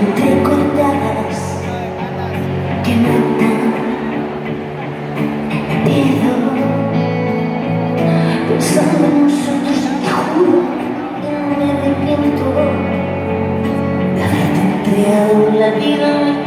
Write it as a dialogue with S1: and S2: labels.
S1: entre cortadas que matan pensando en nosotros me arrepiento de haberte